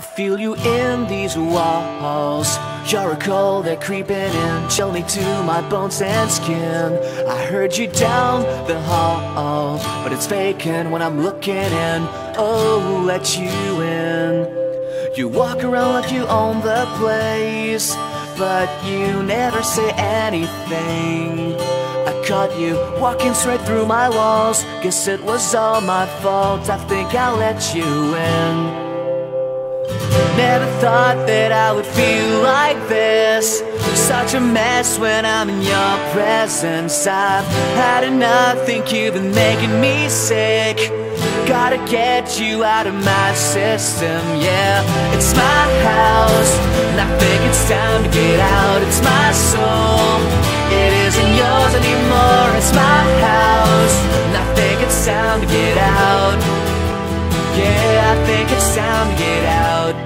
I feel you in these walls. You're a cold, they're creeping in, chill me to my bones and skin. I heard you down the hall, but it's vacant when I'm looking in. Oh, let you in. You walk around like you own the place, but you never say anything. I caught you walking straight through my walls. Guess it was all my fault. I think I'll let you in. Never thought that I would feel like this. Such a mess when I'm in your presence. I've had enough, think you've been making me sick. Gotta get you out of my system, yeah. It's my house, and I think it's time to get out. It's my soul, it isn't yours anymore. It's my house, and I think it's time to get out. Yeah, I think it's time to get out